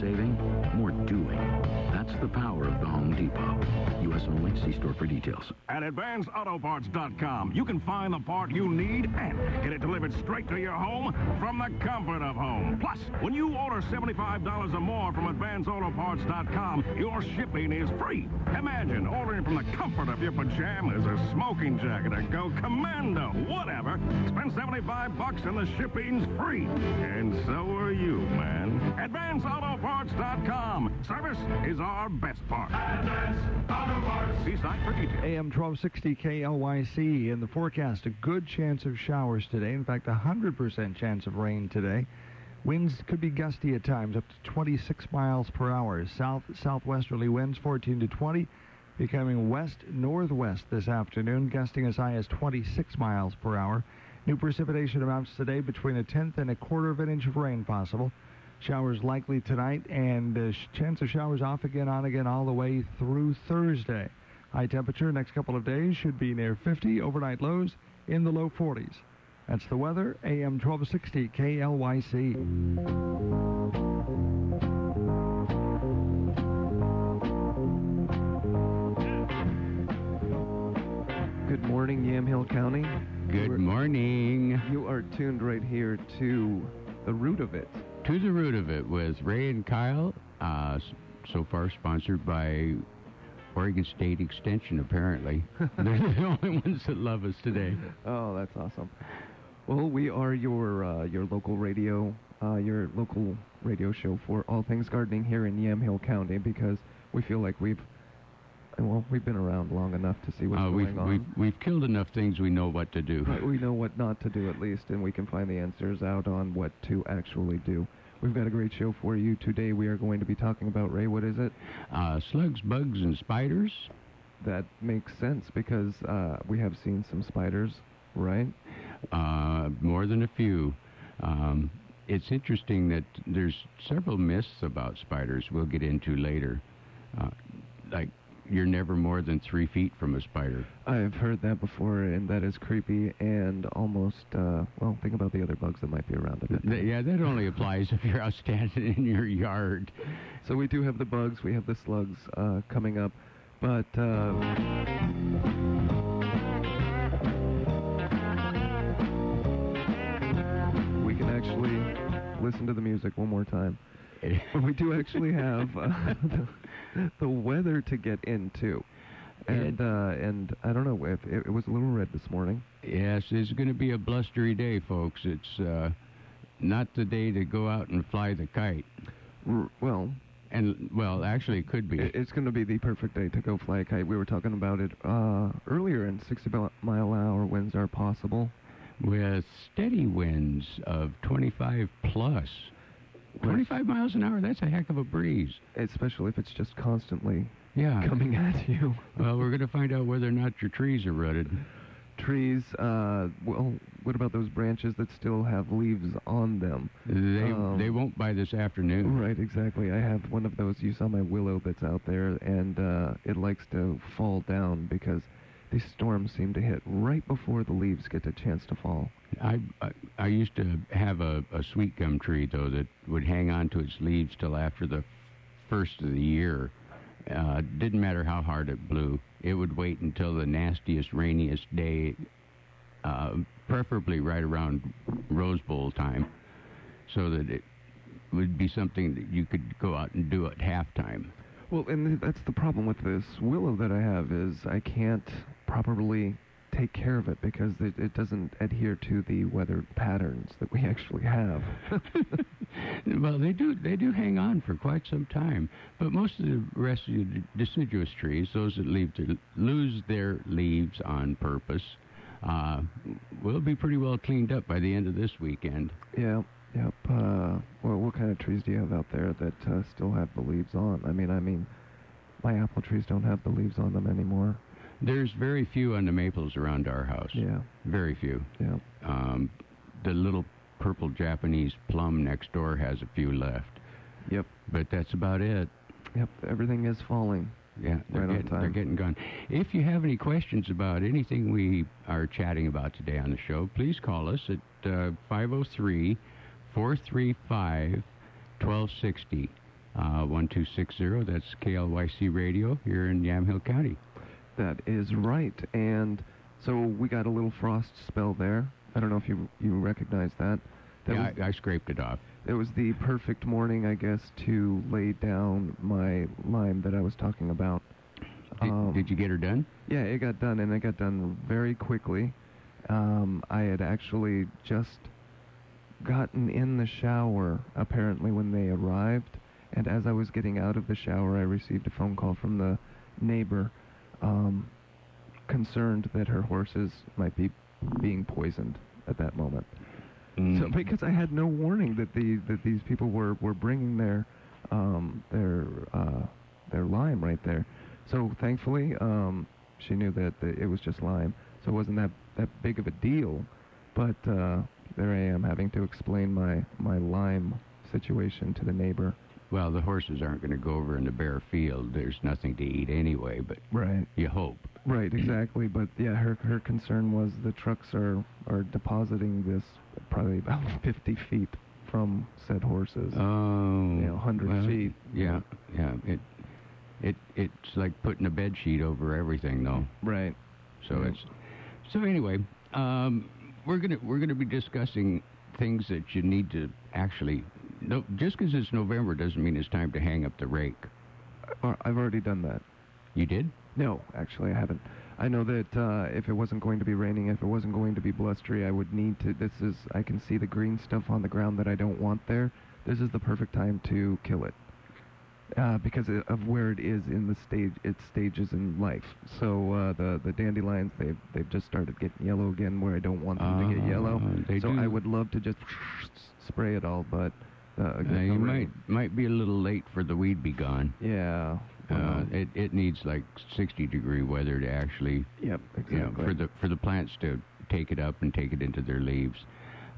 saving, more doing. That's the power of the Home Depot. U.S. only. See store for details. At AdvanceAutoParts.com, you can find the part you need and get it delivered straight to your home from the comfort of home. Plus, when you order $75 or more from AdvanceAutoParts.com, your shipping is free. Imagine ordering from the comfort of your pajamas, a smoking jacket, a go commando, whatever. Spend 75 bucks and the shipping's free. And so are you, man. AdvanceAutoParts.com. Service is our best part. For. AM 1260 KLYC in the forecast. A good chance of showers today. In fact, a 100% chance of rain today. Winds could be gusty at times, up to 26 miles per hour. South southwesterly winds 14 to 20, becoming west northwest this afternoon, gusting as high as 26 miles per hour. New precipitation amounts today between a tenth and a quarter of an inch of rain possible. Showers likely tonight, and uh, chance of showers off again, on again, all the way through Thursday. High temperature next couple of days should be near 50. Overnight lows in the low 40s. That's the weather. AM 1260 KLYC. Good morning, Yamhill County. Good morning. You are tuned right here to the root of it. To the root of it with Ray and Kyle. Uh, so far, sponsored by Oregon State Extension, apparently. They're the only ones that love us today. Oh, that's awesome. Well, we are your uh, your local radio, uh, your local radio show for all things gardening here in Yamhill County because we feel like we've well we've been around long enough to see what's uh, going we've, on. We've we've killed enough things. We know what to do. Right, we know what not to do at least, and we can find the answers out on what to actually do. We've got a great show for you today. We are going to be talking about Ray. What is it? Uh, slugs, bugs, and spiders. That makes sense because uh, we have seen some spiders, right? uh, more than a few. Um, it's interesting that there's several myths about spiders we'll get into later. Uh, like, you're never more than three feet from a spider. I've heard that before, and that is creepy and almost, uh, well, think about the other bugs that might be around Th- yeah, that only applies if you're out standing in your yard. So we do have the bugs, we have the slugs uh, coming up, but... Uh, we can actually listen to the music one more time. we do actually have uh, the, the, weather to get into. And uh, and I don't know if it, it, was a little red this morning. Yes, it's going to be a blustery day, folks. It's uh, not the day to go out and fly the kite. R- well, and well, actually, it could be. It's going to be the perfect day to go fly a kite. We were talking about it uh, earlier, and 60 mile an hour winds are possible with steady winds of 25 plus. 25 miles an hour, that's a heck of a breeze. Especially if it's just constantly yeah. coming at you. well, we're going to find out whether or not your trees are rutted. Trees, uh, well, what about those branches that still have leaves on them? They um, they won't by this afternoon. Right, exactly. I have one of those. You saw my willow that's out there, and uh, it likes to fall down because these storms seem to hit right before the leaves get a chance to fall. I, I, I used to have a, a sweet gum tree though that would hang on to its leaves till after the first of the year. Uh, didn't matter how hard it blew. It would wait until the nastiest, rainiest day, uh, preferably right around Rose Bowl time, so that it would be something that you could go out and do at halftime. Well, and that's the problem with this willow that I have is I can't properly take care of it because it, it doesn't adhere to the weather patterns that we actually have. well, they do they do hang on for quite some time, but most of the rest of the deciduous trees, those that leave to lose their leaves on purpose, uh, will be pretty well cleaned up by the end of this weekend. Yeah. Yep. Uh, well, what kind of trees do you have out there that uh, still have the leaves on? I mean, I mean, my apple trees don't have the leaves on them anymore. There's very few on the maples around our house. Yeah. Very few. Yeah. Um, the little purple Japanese plum next door has a few left. Yep. But that's about it. Yep. Everything is falling. Yeah, they're, right getting, they're getting gone. If you have any questions about anything we are chatting about today on the show, please call us at uh, 503 435 1260. Uh, 1260, that's KLYC Radio here in Yamhill County. That is right. And so we got a little frost spell there. I don't know if you you recognize that. That yeah, was, I, I scraped it off. it was the perfect morning, I guess, to lay down my lime that I was talking about. Did, Um, did you get her done? Yeah, it got done, and it got done very quickly. Um, I had actually just gotten in the shower, apparently, when they arrived. And as I was getting out of the shower, I received a phone call from the neighbor, um, concerned that her horses might be being poisoned at that moment. So Mm. because I had no warning that the that these people were were bringing their um, their uh, their lime right there. So thankfully, um, she knew that the, it was just lime, so it wasn't that that big of a deal. But uh, there I am having to explain my my lime situation to the neighbor. Well, the horses aren't going to go over in the bare field. There's nothing to eat anyway, but Right. you hope. Right, exactly. But yeah, her her concern was the trucks are are depositing this probably about 50 feet from said horses. Oh, You know, 100 well, feet. Yeah, yeah. It, it, it's like putting a bed sheet over everything, though. right. So Yeah. it's. So anyway, um, we're gonna we're gonna be discussing things that you need to actually. No, just because it's November doesn't mean it's time to hang up the rake. I've already done that. You did? No, actually, I haven't. I know that uh, if it wasn't going to be raining, if it wasn't going to be blustery, I would need to. This is. I can see the green stuff on the ground that I don't want there. This is the perfect time to kill it. Uh, because of where it is in the stage, its stages in life. So uh, the the dandelions, they've they've just started getting yellow again, where I don't want them to get yellow. Ah, they so do. I would love to just spray it all, but uh, Uh, you might might be a little late for the weed be gone. Yeah. Uh, it it needs like 60 degree weather to actually yep. Exactly. you know, for the for the plants to take it up and take it into their leaves.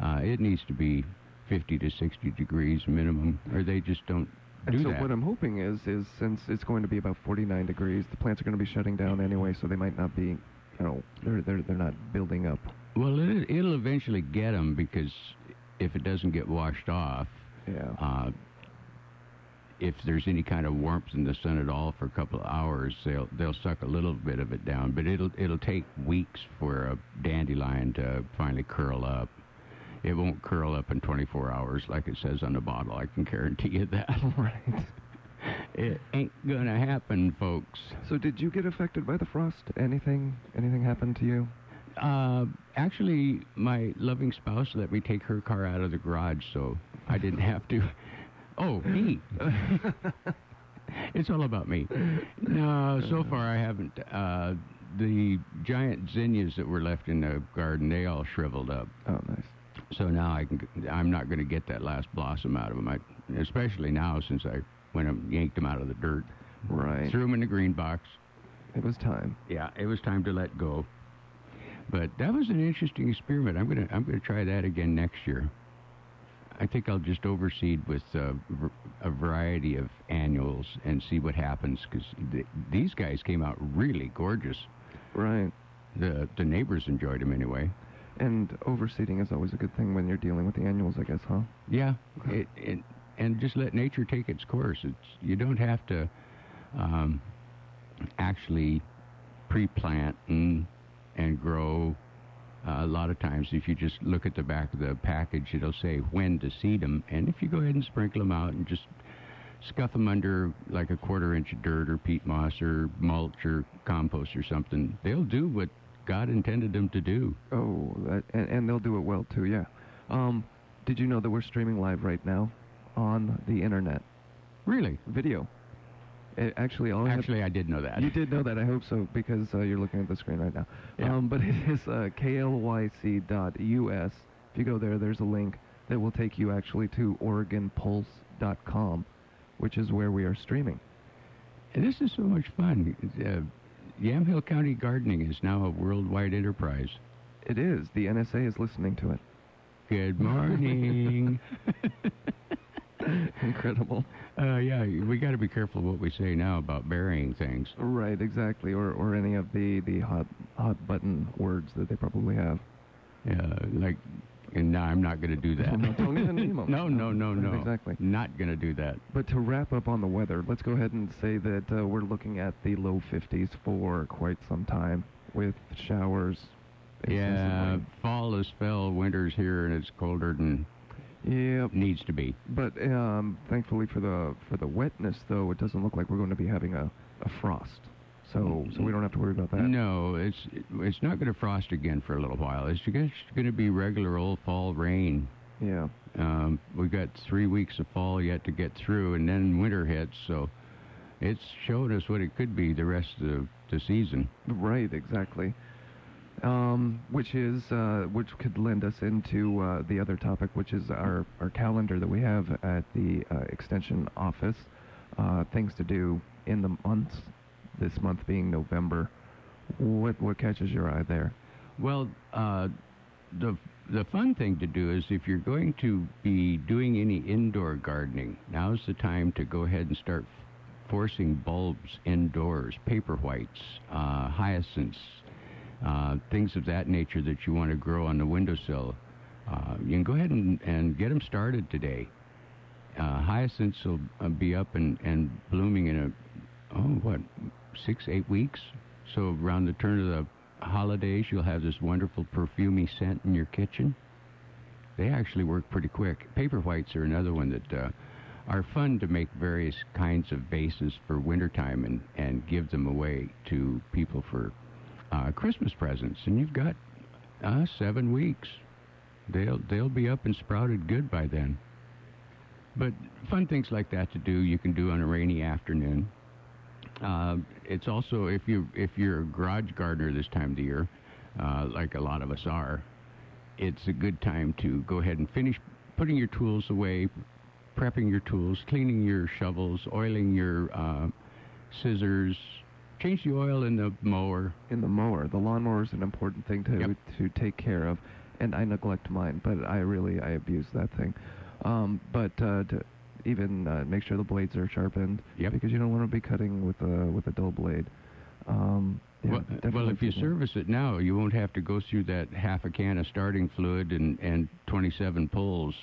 Uh, it needs to be 50 to 60 degrees minimum, or they just don't And so that. what I'm hoping is, is since it's going to be about 49 degrees, the plants are going to be shutting down anyway, so they might not be, you know, they're they're they're not building up. well, it, it'll eventually get them because if it doesn't get washed off, Yeah. uh, if there's any kind of warmth in the sun at all for a couple of hours, they'll they'll suck a little bit of it down. But it'll it'll take weeks for a dandelion to finally curl up. It won't curl up in 24 hours like it says on the bottle. I can guarantee you that. right. It ain't gonna happen, folks. So did you get affected by the frost? Anything anything happened to you? Uh, actually, my loving spouse let me take her car out of the garage, so I didn't have to. Oh, me. it's all about me. No, so far I haven't. Uh, the giant zinnias that were left in the garden, they all shriveled up. Oh, nice. So now I can. I'm not going to get that last blossom out of them. I, especially now since I went and yanked them out of the dirt, Right. threw them in the green box. It was time. Yeah, it was time to let go. But that was an interesting experiment. I'm gonna I'm gonna try that again next year. I think I'll just overseed with uh, a variety of annuals and see what happens because th- these guys came out really gorgeous. Right. The the neighbors enjoyed them anyway. And overseeding is always a good thing when you're dealing with the annuals, I guess, huh? Yeah, it, it, and just let nature take its course. It's you don't have to um, actually pre-plant and and grow. Uh, a lot of times, if you just look at the back of the package, it'll say when to seed them, and if you go ahead and sprinkle them out and just scuff them under like a quarter inch of dirt or peat moss or mulch or compost or something, they'll do what God intended them to do. Oh, that, and, and they'll do it well too. Yeah. Um, did you know that we're streaming live right now on the internet? Really? Video. It, actually, all I have- Actually, I did know that. You did know that, I hope so, because uh, you're looking at the screen right now. Yeah. Um, but it is uh, klyc.us. If you go there, there's a link that will take you actually to OregonPulse.com, which is where we are streaming. And this is so much fun. Uh, Yamhill County Gardening is now a worldwide enterprise. It is. The NSA is listening to it. Good morning. Incredible. uh, yeah, we got to be careful what we say now about burying things. Right, exactly. Or, or any of the, the hot hot button words that they probably have. Uh, like And no, I'm not going to do that. No, don't even name 'em. no, no, no, no. Exactly. Not going to do that. But to wrap up on the weather, let's go ahead and say that uh, we're looking at the low 50s for quite some time with showers. Yeah, fall is fell, winter's here, and it's colder than Yep. needs to be. But um, thankfully for the for the wetness, though, it doesn't look like we're going to be having a, a frost. So so we don't have to worry about that. No, it's it's not going to frost again for a little while. It's just going to be regular old fall rain. Yeah. Um, we've got three weeks of fall yet to get through, and then winter hits. So it's showed us what it could be the rest of the season. Right. Exactly. Um, which is uh, which could lend us into uh, the other topic, which is our, our calendar that we have at the uh, extension office. Uh, things to do in the months. This month being November. What what catches your eye there? Well, uh, the the fun thing to do is if you're going to be doing any indoor gardening, now's the time to go ahead and start forcing bulbs indoors, paper whites, uh, hyacinths, uh, things of that nature that you want to grow on the windowsill. Uh, you can go ahead and, and get them started today. Uh, hyacinths will uh, be up and, and blooming in a, oh, what, six, eight weeks? So around the turn of the holidays, you'll have this wonderful perfumey scent in your kitchen. They actually work pretty quick. Paper whites are another one that uh, are fun to make various kinds of bases for wintertime and, and give them away to people for uh, Christmas presents. And you've got uh, seven weeks. They'll they'll be up and sprouted good by then. But fun things like that to do, you can do on a rainy afternoon. Uh, it's also if you if you're a garage gardener this time of the year, uh, like a lot of us are, it's a good time to go ahead and finish putting your tools away, prepping your tools, cleaning your shovels, oiling your uh, scissors, change the oil in the mower. in the mower. The lawnmower is an important thing to Yep. to take care of, and I neglect mine, but I really I abuse that thing. Um, but uh, to even uh, make sure the blades are sharpened, Yep. because you don't want to be cutting with a with a dull blade. Um, yeah, well, well, if you service it now, you won't have to go through that half a can of starting fluid and, and 27 pulls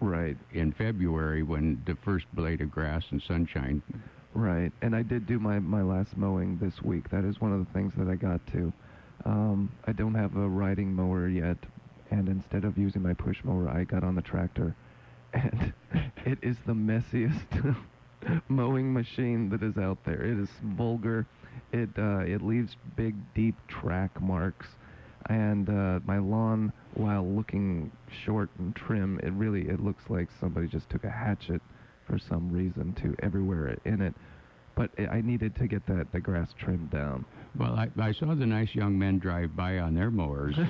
right, in February when the first blade of grass and sunshine. Right, and I did do my my last mowing this week. That is one of the things that I got to. Um, I don't have a riding mower yet, and instead of using my push mower, I got on the tractor, and it is the messiest mowing machine that is out there. It is vulgar. It uh, it leaves big, deep track marks, and uh, my lawn, while looking short and trim, it really it looks like somebody just took a hatchet for some reason to everywhere in it. But I needed to get that the grass trimmed down. Well, I, I saw the nice young men drive by on their mowers.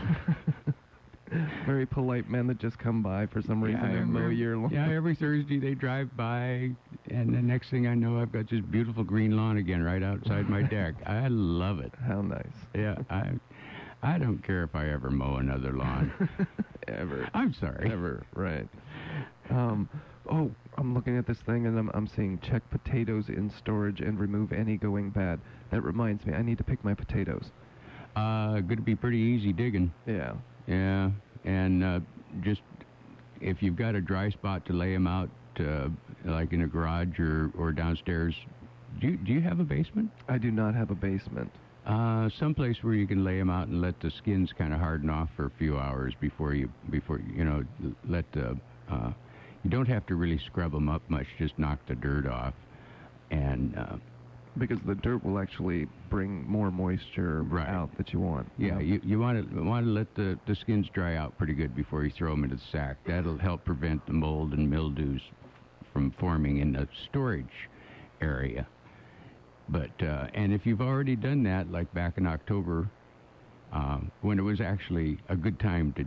Very polite men that just come by for some reason and mow every- your lawn. yeah, every Thursday they drive by, and the next thing I know, I've got this beautiful green lawn again right outside my deck. I love it. How nice. Yeah, I, I don't care if I ever mow another lawn. Ever. I'm sorry. Ever, right. Um, oh, I'm looking at this thing and I'm, I'm seeing check potatoes in storage and remove any going bad. That reminds me, I need to pick my potatoes. Uh, going to be pretty easy digging. Yeah. Yeah, and uh, just if you've got a dry spot to lay them out, uh, like in a garage or, or downstairs, do you, do you have a basement? I do not have a basement. Uh, someplace where you can lay them out and let the skins kind of harden off for a few hours before you before you know let the uh, you don't have to really scrub them up much. Just knock the dirt off, and uh, Because the dirt will actually bring more moisture Right. out that you want. yeah, you you want to want to let the the skins dry out pretty good before you throw them into the sack. That'll help prevent the mold and mildews from forming in the storage area. But uh, and if you've already done that, like back in October, uh, when it was actually a good time to,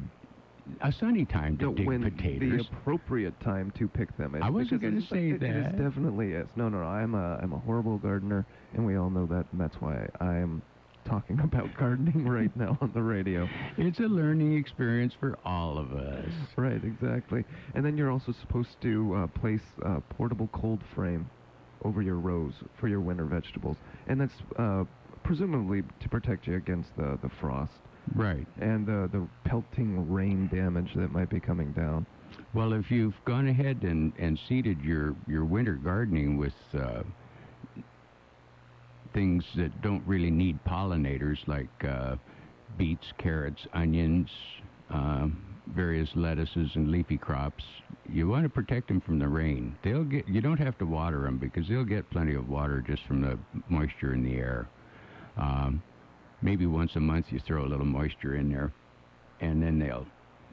a sunny time to No, dig when potatoes. the appropriate time to pick them. I wasn't gonna say it- It is definitely is. No, no, no. I'm a I'm a horrible gardener, and we all know that, and that's why I am talking about gardening right now on the radio. It's a learning experience for all of us. Right, exactly. And then you're also supposed to uh, place a portable cold frame over your rows for your winter vegetables, and that's uh, presumably to protect you against the the frost. Right. and the the pelting rain damage that might be coming down. Well, if you've gone ahead and, and seeded your, your winter gardening with uh, things that don't really need pollinators like uh, beets, carrots, onions, uh, various lettuces and leafy crops, you want to protect them from the rain. They'll get you don't have to water them because they'll get plenty of water just from the moisture in the air. Um, maybe once a month you throw a little moisture in there, and then they'll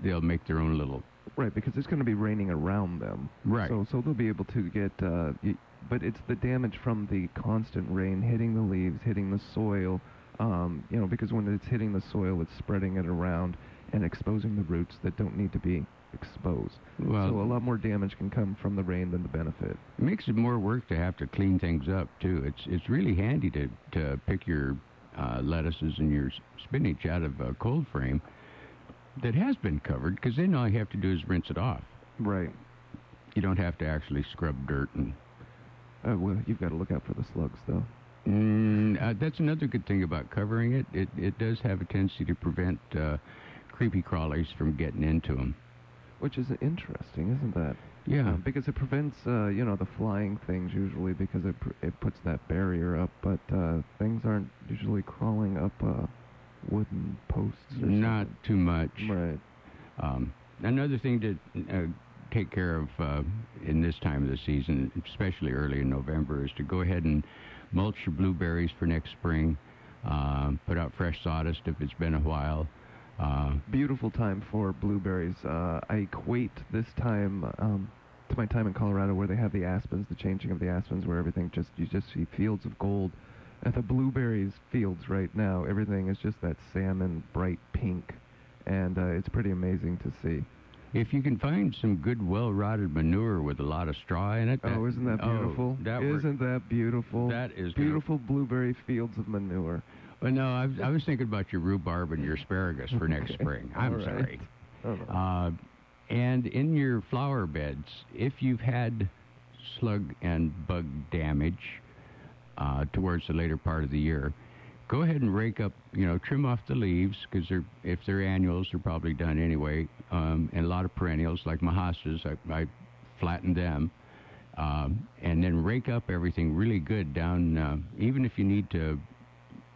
they'll make their own little Right, because it's going to be raining around them. Right. So so they'll be able to get. Uh, y- but it's the damage from the constant rain hitting the leaves, hitting the soil. Um, you know, because when it's hitting the soil, it's spreading it around and exposing the roots that don't need to be exposed. Well- so a lot more damage can come from the rain than the benefit. It makes it more work to have to clean things up too. It's it's really handy to to pick your uh, lettuces and your spinach out of a cold frame that has been covered because then all you have to do is rinse it off. Right. You don't have to actually scrub dirt and. Uh, well, you've got to look out for the slugs, though. Mm, uh, that's another good thing about covering it. It it does have a tendency to prevent uh, creepy crawlies from getting into them. Which is interesting, isn't that? Yeah. Uh, because it prevents, uh, you know, the flying things usually because it pr- it puts that barrier up, but uh, things aren't usually crawling up uh, wooden posts. Or Not too much. right. Um, another thing to uh, take care of uh, in this time of the season, especially early in November, is to go ahead and mulch your blueberries for next spring. Uh, put out fresh sawdust if it's been a while. Uh, Beautiful time for blueberries. Uh, I equate this time um, to my time in Colorado, where they have the aspens, the changing of the aspens, where everything just you just see fields of gold. At the blueberries fields right now, everything is just that salmon bright pink, and uh, it's pretty amazing to see. if you can find some good, well-rotted manure with a lot of straw in it, Oh, isn't that oh, beautiful? that works. Isn't that beautiful? That is gonna- beautiful blueberry fields of manure. Well, no, I, was- I was thinking about your rhubarb and your asparagus for next spring. I'm right. sorry. Uh, and in your flower beds, if you've had slug and bug damage uh, towards the later part of the year, go ahead and rake up, you know, trim off the leaves because they're if they're annuals, they're probably done anyway. Um, and a lot of perennials like my hostas, I, I flatten them. Um, and then rake up everything really good down, uh, even if you need to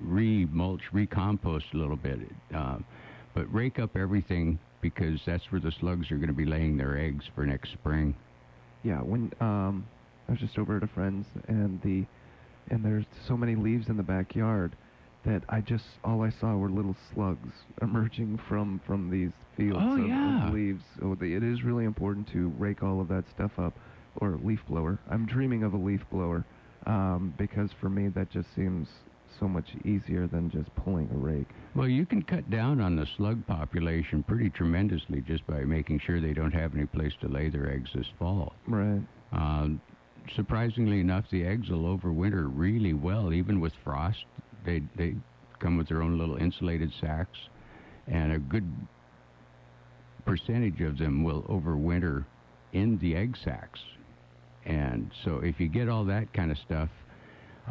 re-mulch, recompost a little bit. Uh, but rake up everything because that's where the slugs are going to be laying their eggs for next spring. Yeah, when um, I was just over at a friend's, and the and there's so many leaves in the backyard that I just all I saw were little slugs emerging from from these fields Oh, of, of leaves. So the, it is really important to rake all of that stuff up, or leaf blower. I'm dreaming of a leaf blower um, because for me that just seems so much easier than just pulling a rake. Well, you can cut down on the slug population pretty tremendously just by making sure they don't have any place to lay their eggs this fall. Right. Uh, surprisingly enough, the eggs will overwinter really well, even with frost. They they come with their own little insulated sacks, and a good percentage of them will overwinter in the egg sacks. And so, if you get all that kind of stuff,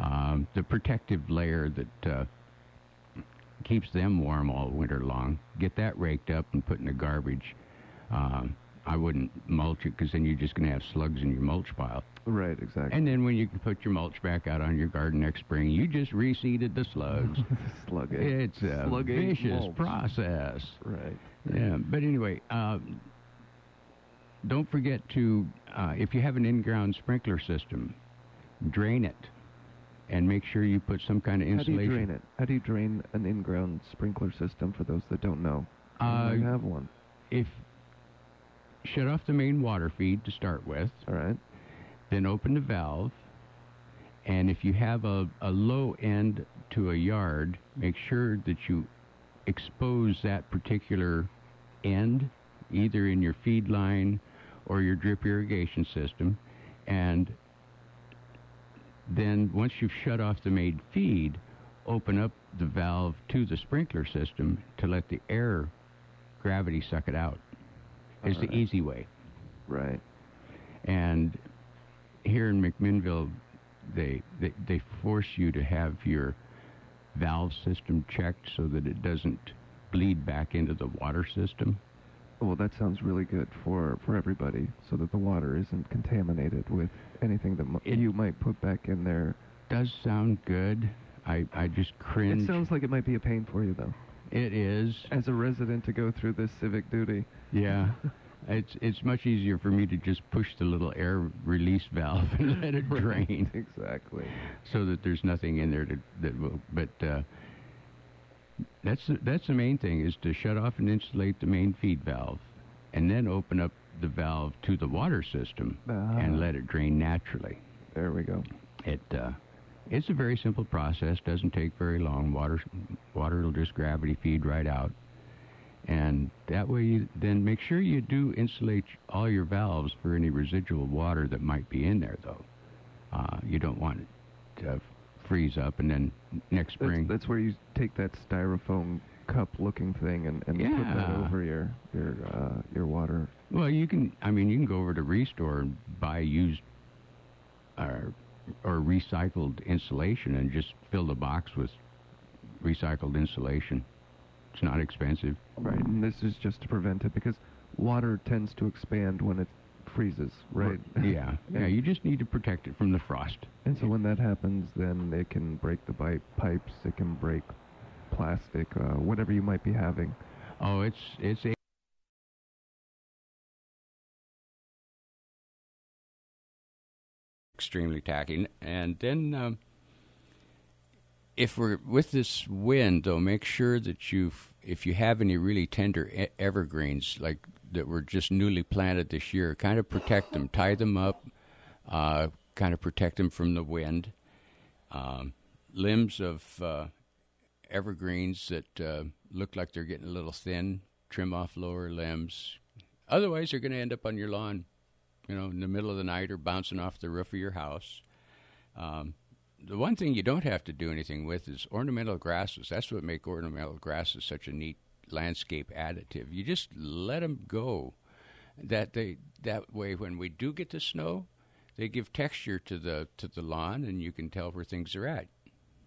um, the protective layer that uh, keeps them warm all winter long, get that raked up and put in the garbage. Um, I wouldn't mulch it because then you're just going to have slugs in your mulch pile. Right. Exactly. And then when you can put your mulch back out on your garden next spring, you just reseeded the slugs. slug it's a Slug vicious mulch. process. Right. Yeah, but anyway, um, don't forget to, uh, if you have an in-ground sprinkler system, drain it and make sure you put some kind of insulation. How do you drain it? How do you drain an in-ground sprinkler system? For those that don't know, Uh, have one. If shut off the main water feed to start with, All right. then open the valve. And if you have a, a low end to a yard, make sure that you expose that particular end, either in your feed line or your drip irrigation system. And then once you've shut off the main feed, open up the valve to the sprinkler system to let the air gravity suck it out. Is the easy way. Right. And here in McMinnville, they, they they force you to have your valve system checked so that it doesn't bleed back into the water system. Well, that sounds really good for for everybody, so that the water isn't contaminated with anything that m- It- you might put back in there. Does sound good. I I just cringe. It sounds like it might be a pain for you, though, it is. as a resident, to go through this civic duty. Yeah. It's it's much easier for me to just push the little air release valve and let it drain, exactly. so that there's nothing in there to, that will. But uh, that's the, that's the main thing is to shut off and insulate the main feed valve, and then open up the valve to the water system Ah. and let it drain naturally. There we go. It uh, it's a very simple process. Doesn't take very long. Water water will just gravity feed right out, and that way you then make sure you do insulate all your valves for any residual water that might be in there. Though uh, you don't want it to freeze up, and then next That's, spring. that's where you take that styrofoam cup-looking thing and, and put that over your your uh, your water. Well, you can. I mean, you can go over to Restore and buy used or or recycled insulation and just fill the box with recycled insulation. It's not expensive. Right, and this is just to prevent it because water tends to expand when it freezes, right? Yeah. Yeah. You just need to protect it from the frost. And so when that happens, then it can break the bi- pipes, it can break plastic, uh, whatever you might be having. Oh, it's it's a extremely tacky. And then, um, if we're with this wind, though, make sure that you, if you have any really tender evergreens like that were just newly planted this year, kind of protect them, tie them up, uh, kind of protect them from the wind. Um, limbs of uh, evergreens that uh, look like they're getting a little thin, trim off lower limbs. Otherwise, they're going to end up on your lawn, you know, in the middle of the night or bouncing off the roof of your house. Um, the one thing you don't have to do anything with is ornamental grasses. That's what make ornamental grasses such a neat landscape additive. You just let them go. That they that way, when we do get the snow, they give texture to the to the lawn, and you can tell where things are at.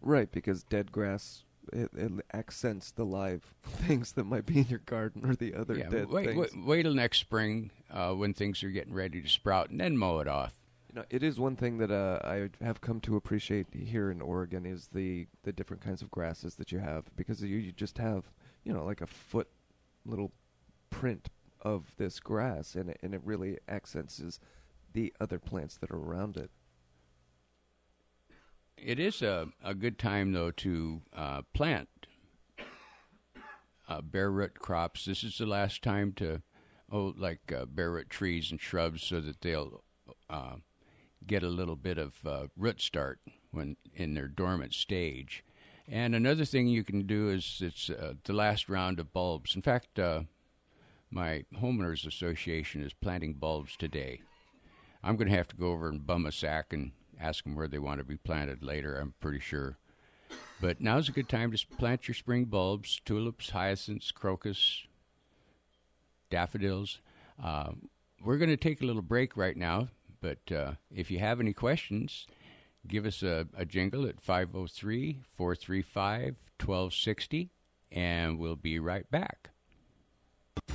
Right, because dead grass it, it accents the live things that might be in your garden or the other yeah, dead wait, things. wait, wait till next spring uh, when things are getting ready to sprout, and then mow it off. You know, it is one thing that uh, I have come to appreciate here in Oregon is the the different kinds of grasses that you have because you, you just have you know like a foot little print of this grass and it, and it really accents the other plants that are around it. It is a, a good time, though, to uh, plant uh, bare root crops. This is the last time to, oh, like uh, bare root trees and shrubs so that they'll uh, get a little bit of uh, root start when in their dormant stage. And another thing you can do is it's uh, the last round of bulbs. In fact, my homeowners association is planting bulbs today. I'm going to have to go over and bum a sack and ask them where they want to be planted later. I'm pretty sure. But now's a good time to plant your spring bulbs: tulips, hyacinths, crocus, daffodils. Uh, we're going to take a little break right now, but uh, if you have any questions, give us a, a jingle at 503 435 1260, and we'll be right back.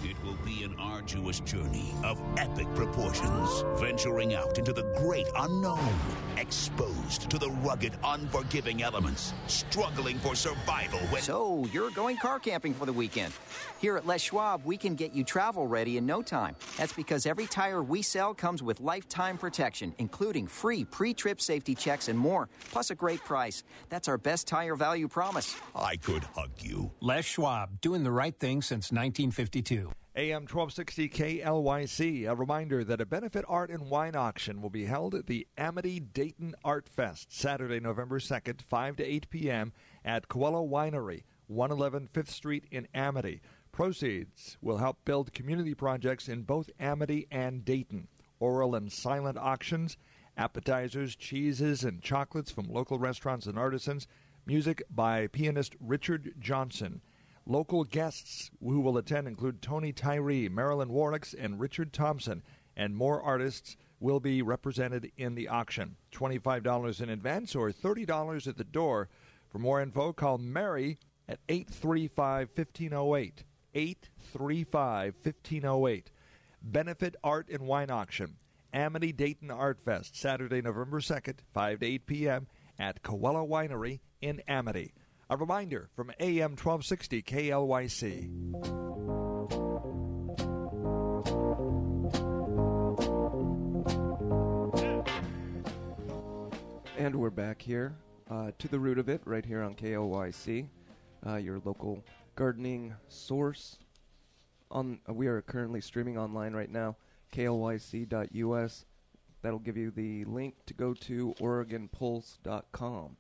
It will be an arduous journey of epic proportions, venturing out into the great unknown, exposed to the rugged, unforgiving elements, struggling for survival when So, you're going car camping for the weekend. Here at Les Schwab, we can get you travel ready in no time. That's because every tire we sell comes with lifetime protection, including free pre trip safety checks and more, plus a great price. That's our best tire value promise. I could hug you. Les Schwab, doing the right thing since 1952. AM 1260 KLYC. A reminder that a benefit art and wine auction will be held at the Amity Dayton Art Fest Saturday, November 2nd, 5 to 8 p.m. at Coelho Winery, 111 5th Street in Amity. Proceeds will help build community projects in both Amity and Dayton. Oral and silent auctions, appetizers, cheeses, and chocolates from local restaurants and artisans, music by pianist Richard Johnson. Local guests who will attend include Tony Tyree, Marilyn Warricks, and Richard Thompson, and more artists will be represented in the auction. $25 in advance or $30 at the door. For more info, call Mary at 835 1508. 835 1508. Benefit Art and Wine Auction. Amity Dayton Art Fest, Saturday, November 2nd, 5 to 8 p.m. at Coelho Winery in Amity. A reminder from AM 1260 KLYC. And we're back here uh, to the root of it, right here on KLYC, uh, your local gardening source. On uh, we are currently streaming online right now, klYC.us. That'll give you the link to go to OregonPulse.com.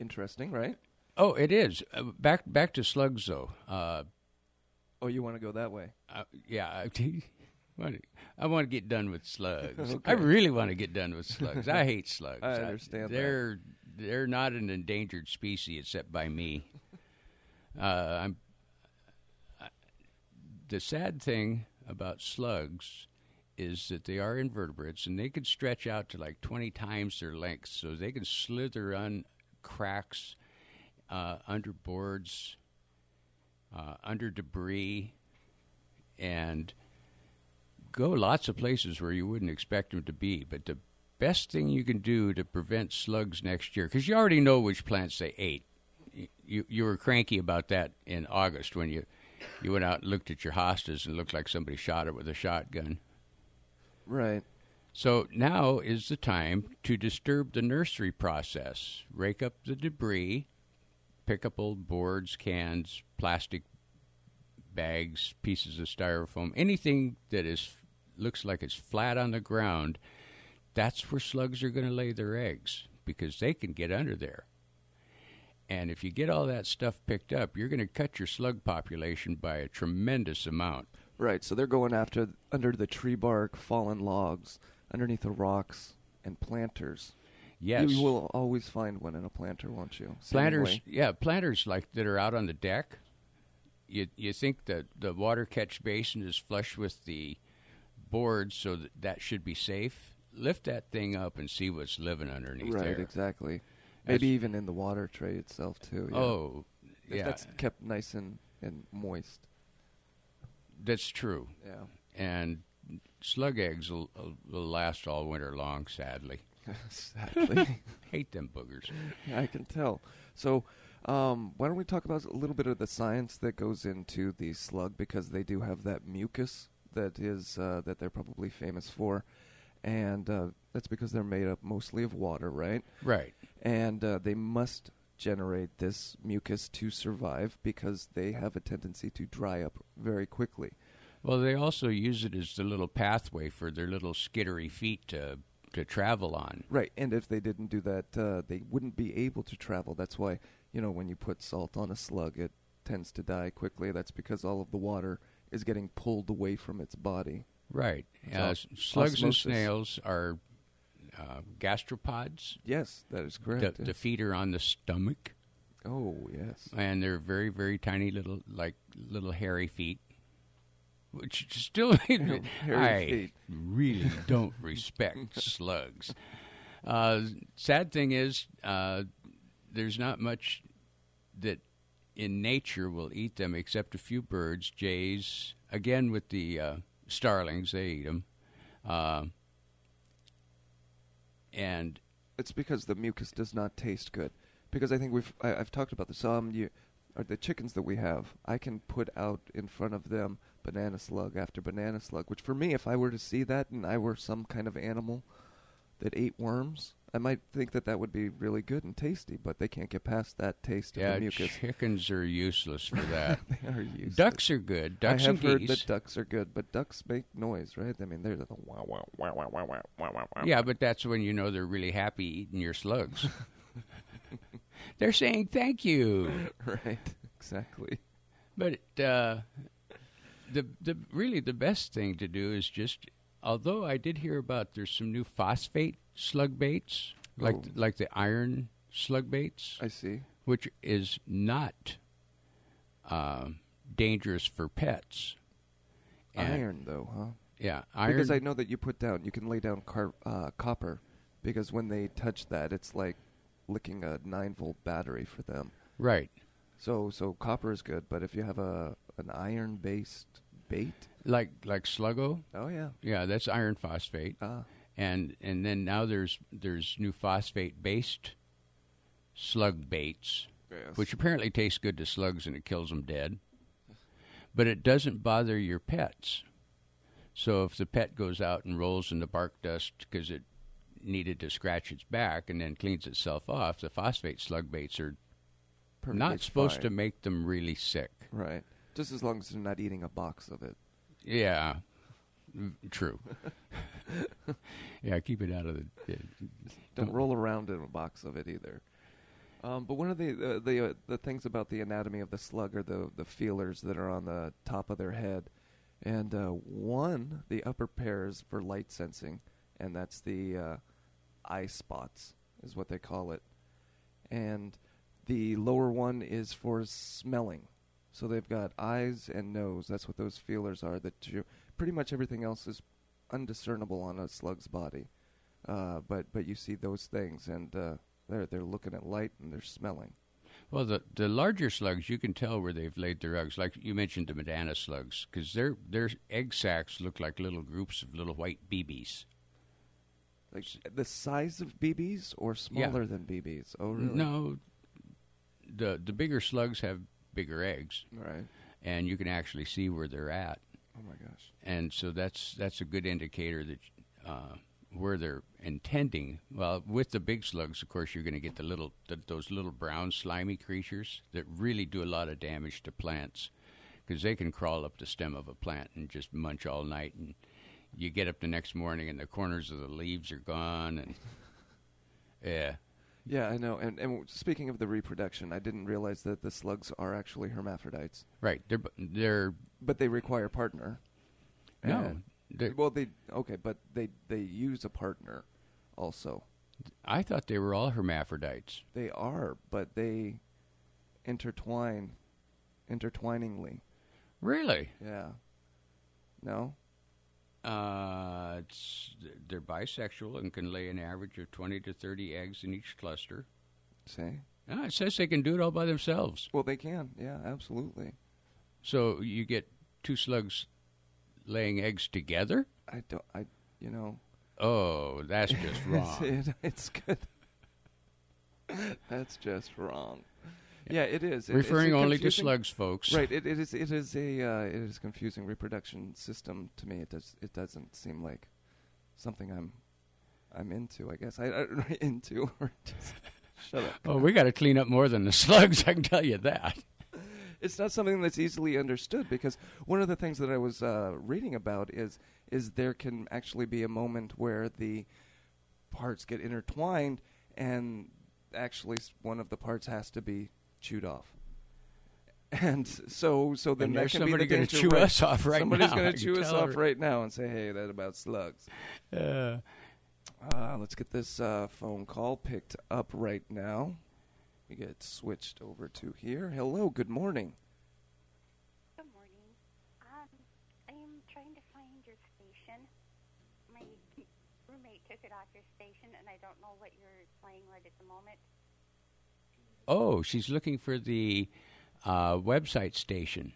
Interesting, right? Oh, it is. Uh, back back to slugs though. Uh, Oh, you want to go that way? uh, yeah, I, I want to get done with slugs. Okay. I really want to get done with slugs. I hate slugs. I understand that. They're they're not an endangered species except by me. Uh, I'm. I, the sad thing about slugs is that they are invertebrates and they can stretch out to like 20 times their length, so they can slither on cracks, uh, under boards, uh, under debris, and go lots of places where you wouldn't expect them to be. But the best thing you can do to prevent slugs next year, because you already know which plants they ate. You you were cranky about that in August when you you went out and looked at your hostas and looked like somebody shot it with a shotgun. Right. So now is the time to disturb the nursery process. Rake up the debris, pick up old boards, cans, plastic bags, pieces of styrofoam, anything that is looks like it's flat on the ground. That's where slugs are going to lay their eggs because they can get under there. And if you get all that stuff picked up, you're going to cut your slug population by a tremendous amount. Right. So they're going after under the tree bark, fallen logs, underneath the rocks, and planters. Yes. You will always find one in a planter, won't you? Planters, Seemingly. yeah, planters like that are out on the deck. You you think that the water catch basin is flush with the boards, so that that should be safe. Lift that thing up and see what's living underneath Right, there. exactly. That's- Maybe even in the water tray itself too. yeah. Oh, If yeah, that's kept nice and, and moist. that's true. Yeah. And slug eggs will, will last all winter long. Sadly, Sadly. hate them boogers. I can tell. So, um, why don't we talk about a little bit of the science that goes into the slug because they do have that mucus that is uh, that they're probably famous for, and uh, that's because they're made up mostly of water, right? Right. And uh, they must generate this mucus to survive because they have a tendency to dry up very quickly. Well, they also use it as the little pathway for their little skittery feet to to travel on. Right, and if they didn't do that, uh, they wouldn't be able to travel. That's why, you know, when you put salt on a slug, it tends to die quickly. That's because all of the water is getting pulled away from its body. Right. It's Uh, slugs and snails are uh, gastropods. Yes, that is correct. The, yes. the feet are on the stomach, oh, yes. and they're very, very tiny little, like little hairy feet. Which still, I really don't respect slugs. Uh, sad thing is, uh, there's not much that in nature will eat them except a few birds, jays. Again, with the uh, starlings, they eat them. Uh, and It's because the mucus does not taste good. Because I think we've I, I've talked about this. Um, you, or the chickens that we have, I can put out in front of them banana slug after banana slug. Which for me, if I were to see that and I were some kind of animal that ate worms, I might think that that would be really good and tasty, but they can't get past that taste yeah, of the mucus. chickens are useless for that. they are useless. Ducks are good. Ducks I have and heard geese. that ducks are good, but ducks make noise, right? I mean, they're the wow, wow, wow, wow, wow, wow, wow, wow. Yeah, but that's when you know they're really happy eating your slugs. they're saying thank you. right, exactly. But uh, the the really the best thing to do is just. Although I did hear about there's some new phosphate slug baits, like Oh. like the iron slug baits, I see. which is not uh, dangerous for pets. And- Iron, though, huh? yeah, iron. Because I know that you put down, you can lay down car, uh, copper, because when they touch that, it's like licking a nine volt battery for them. right. So so copper is good, but if you have a an iron based bait, Like like sluggo. oh yeah, Yeah, that's iron phosphate. ah, and and then now there's there's new phosphate based slug baits yes. which apparently taste good to slugs and it kills them dead but it doesn't bother your pets so if the pet goes out and rolls in the bark dust because it needed to scratch its back and then cleans itself off the phosphate slug baits are perfectly not supposed fine. to make them really sick right. Just as long as they're not eating a box of it. yeah Mm, true yeah keep it out of the Don't Don't- roll around in a box of it either. Um, but one of the uh, the uh, the things about the anatomy of the slug are the the feelers that are on the top of their head, and uh, one the upper pair is for light sensing, and that's the uh, eye spots is what they call it, and the lower one is for smelling. So they've got eyes and nose. That's what those feelers are. That you pretty much everything else is undiscernible on a slug's body. Uh, but but you see those things, and uh, they're they're looking at light and they're smelling. Well, the the larger slugs, you can tell where they've laid their eggs. Like you mentioned, the Medana slugs, because their their egg sacs look like little groups of little white BBs. Like the size of BBs or smaller than BBs. Oh really? No, the the bigger slugs have bigger eggs, Right. and you can actually see where they're at, Oh my gosh. and so that's that's a good indicator that uh, where they're intending. Well, with the big slugs, of course, you're going to get the little the, those little brown slimy creatures that really do a lot of damage to plants because they can crawl up the stem of a plant and just munch all night and you get up the next morning and the corners of the leaves are gone and yeah Yeah, I know. And and speaking of the reproduction, I didn't realize that the slugs are actually hermaphrodites, right they're they're but they require partner. no And- they're, well, they okay, but they they use a partner also. I thought they were all hermaphrodites They are, but they intertwine intertwiningly. really Yeah. No? Uh it's they're bisexual and can lay an average of 20 to 30 eggs in each cluster Say? Ah, it says they can do it all by themselves Well, they can. Yeah, absolutely. so you get two slugs laying eggs together I don't I you know, oh that's just wrong it, it's good. That's just wrong. Yeah, it is. It- referring only to slugs folks Right. It, it is. It is a. Uh, it is confusing reproduction system to me. It does. It doesn't seem like something I'm. I'm into. I guess I, I into or just shut up. oh we got to clean up more than the slugs i can tell you that It's not something that's easily understood because one of the things that I was uh, reading about is is there can actually be a moment where the parts get intertwined and actually one of the parts has to be chewed off. And so, so then And that there's can somebody be the gonna chew right? us off right Somebody's now, Somebody's going to chew us tell off her. right now and say, "Hey, that about slugs." uh, Uh, let's get this uh, phone call picked up right now. We get switched over to here. Hello, good morning. Good morning. Um, I am trying to find your station. My roommate took it off your station, and I don't know what you're playing right at the moment. Oh she's looking for the uh, website station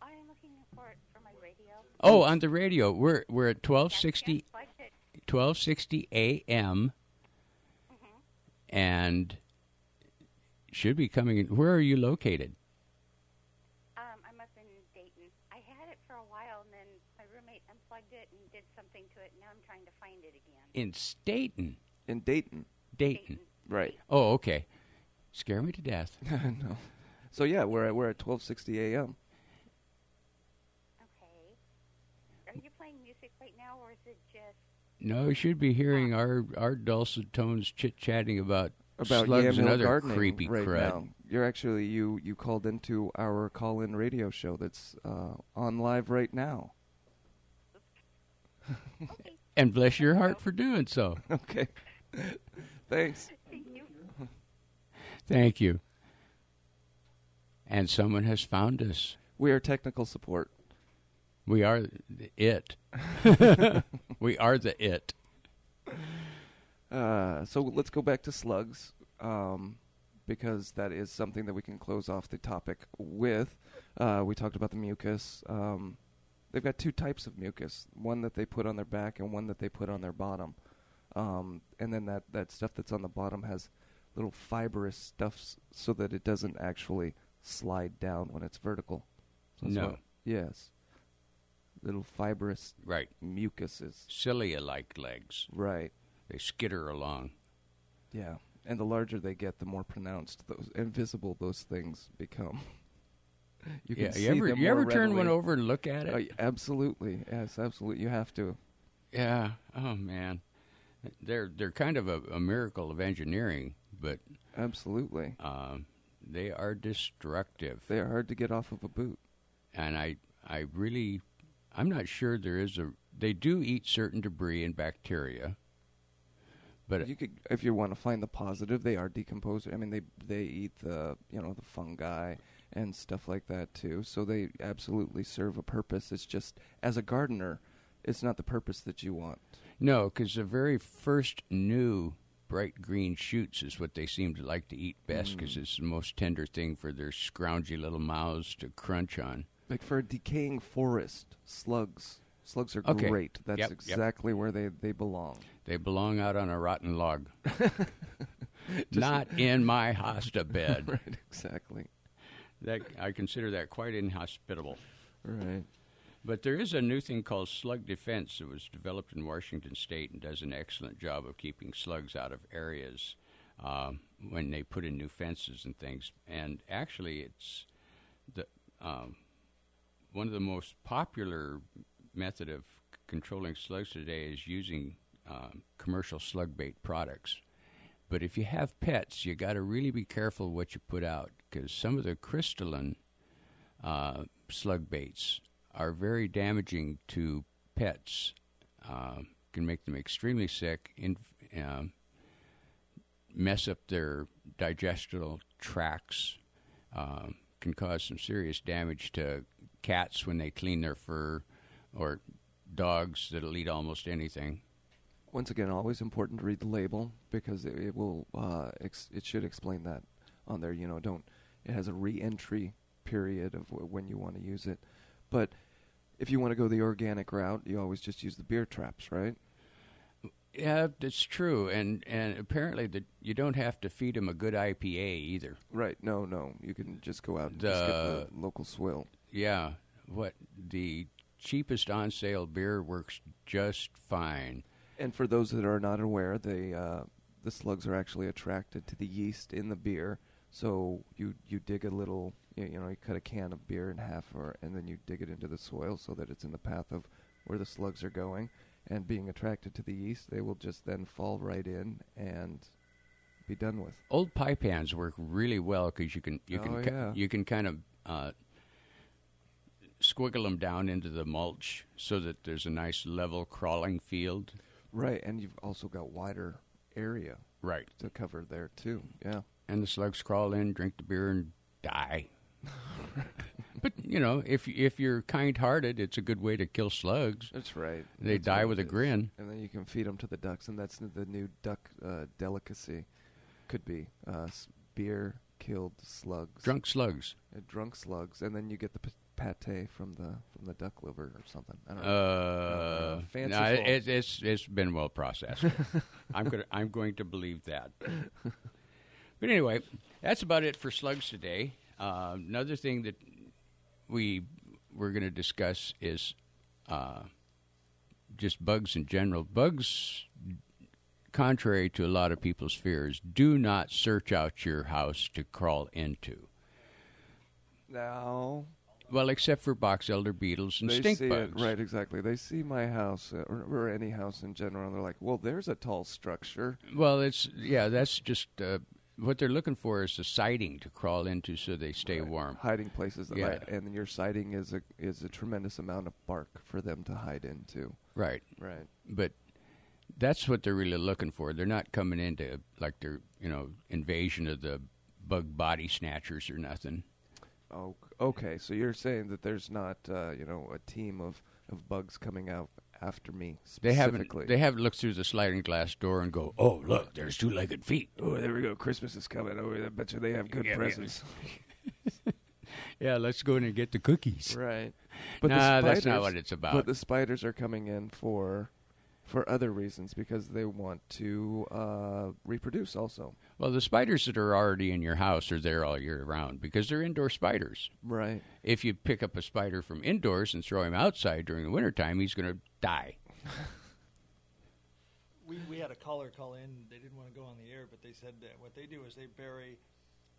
I am looking for it for my radio. oh on the radio we're we're at 1260 Yes, yes, like it. 1260 AM and should be coming in. Where are you located? Um, I'm up in Dayton. I had it for a while, and then my roommate unplugged it and did something to it. Now I'm trying to find it again. In Staten. In Dayton. Dayton. Right. Oh, okay. Scare me to death. no. So yeah, we're at, we're at 12:60 a.m. Okay. Are you playing music right now, or is it just? No, you should be hearing our, our dulcet tones chit chatting about, about slugs Yam and Hill other gardening creepy right crud. now. You're actually you you called into our call-in radio show that's uh, on live right now. And bless your heart for doing so. Okay. Thanks. Thank you. And someone has found us. We are technical support. We are the it. we are the it. Uh, so let's go back to slugs. Um, because that is something that we can close off the topic with. Uh, we talked about the mucus. Um, they've got two types of mucus: one that they put on their back and one that they put on their bottom. Um, and then that that stuff that's on the bottom has little fibrous stuffs so that it doesn't actually slide down when it's vertical. So No. what- yes. Little fibrous Right. mucuses. Cilia-like legs. Right. They skitter along. Yeah. And the larger they get, the more pronounced those invisible those things become. you can yeah, see you ever them you ever turn one over and look at it? Oh, yeah, absolutely. Yes, absolutely. You have to. Yeah. Oh man, they're they're kind of a, a miracle of engineering, but Absolutely. um, they are destructive. They are hard to get off of a boot. and I I really I'm not sure there is a they do eat certain debris and bacteria, but you could, if you want to find the positive, they are decomposers. I mean, they they eat the you know the fungi and stuff like that too. So they absolutely serve a purpose. It's just as a gardener, it's not the purpose that you want. no, because the very first new bright green shoots is what they seem to like to eat best because Mm. it's the most tender thing for their scroungy little mouths to crunch on. Like for a decaying forest, slugs. Slugs are Okay. great. That's Yep, yep. exactly where they, they belong. They belong out on a rotten log, not in my hosta bed. right, exactly. That I consider that quite inhospitable. Right. But there is a new thing called slug defense that was developed in Washington State and does an excellent job of keeping slugs out of areas um, when they put in new fences and things. And actually, it's the um, one of the most popular method of c- controlling slugs today is using um, commercial slug bait products. But if you have pets, you got to really be careful what you put out because some of the crystalline uh, slug baits are very damaging to pets. Uh, can make them extremely sick, in, um, mess up their digestional tracts, um, can cause some serious damage to cats when they clean their fur, or dogs that'll eat almost anything. Once again, always important to read the label because it, it will uh, ex- it should explain that on there. You know, don't it has a re-entry period of w- when you want to use it. But if you want to go the organic route, you always just use the beer traps, right? Yeah, that's true, and and apparently that you don't have to feed them a good IPA either. Right. No, no. You can just go out and just get the The- local swill. Yeah, what the cheapest on sale beer works just fine. And for those that are not aware, they uh, the slugs are actually attracted to the yeast in the beer. So you you dig a little, you, you know, you cut a can of beer in half, or and then you dig it into the soil so that it's in the path of where the slugs are going. And being attracted to the yeast, they will just then fall right in and be done with. Old pie pans work really well because you can you can Oh, ki- yeah. you can kind of uh, squiggle them down into the mulch so that there's a nice level crawling field. Right, and you've also got wider area Right, to cover there too. Yeah. and the slugs crawl in, drink the beer, and die. but you know, if if you're kind-hearted, it's a good way to kill slugs. That's right. They That's die with a is. grin. and then you can feed them to the ducks, and that's the new duck uh, delicacy. Could be uh, beer killed slugs, Drunk slugs. uh, drunk slugs, and then you get the p- pate from the from the duck liver or something. I don't know. Uh, fancy no, it, it's it's been well processed. I'm going I'm going to believe that. But anyway, that's about it for slugs today. Uh, another thing that we we're going to discuss is uh, just bugs in general. Bugs, contrary to a lot of people's fears, do not search out your house to crawl into. Now Well, except for box elder beetles and they stink see bugs. it right, exactly. They see my house uh, or, or any house in general, and they're like, "Well, there's a tall structure." Well, it's yeah. That's just uh, what they're looking for is a siding to crawl into so they stay Right. warm. hiding places. Yeah. Right, and your siding is a is a tremendous amount of bark for them to hide into. Right. Right. But that's what they're really looking for. They're not coming into like their you know invasion of the bug body snatchers or nothing. Oh, okay. So you're saying that there's not, uh, you know, a team of, of bugs coming out after me They haven't. specifically. They haven't looked through the sliding glass door and go, "Oh, look, there's two-legged feet." oh, there we go. Christmas is coming. Oh, I bet you they have good Yeah, yeah. presents. Yeah, let's go in and get the cookies. Right. Nah, the that's not what it's about. But the spiders are coming in for for other reasons because they want to uh, reproduce also. Well, the spiders that are already in your house are there all year round because they're indoor spiders. Right. If you pick up a spider from indoors and throw him outside during the wintertime, he's going to die. We, we had a caller call in. They didn't want to go on the air, but they said that what they do is they bury